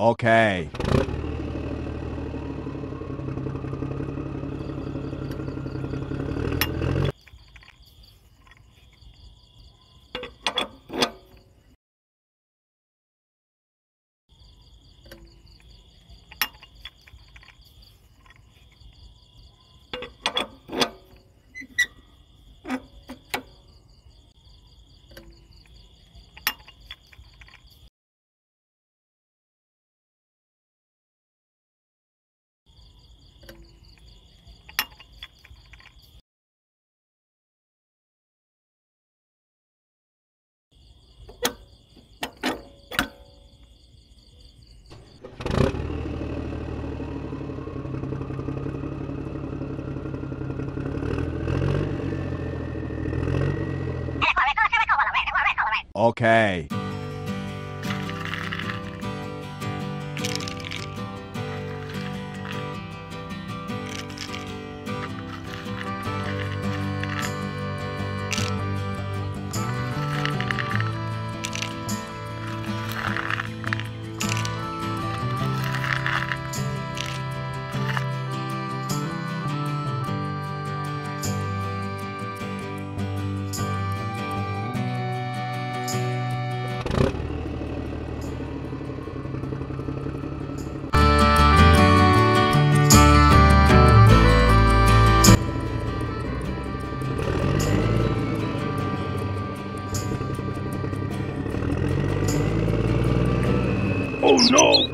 Okay. Okay. No!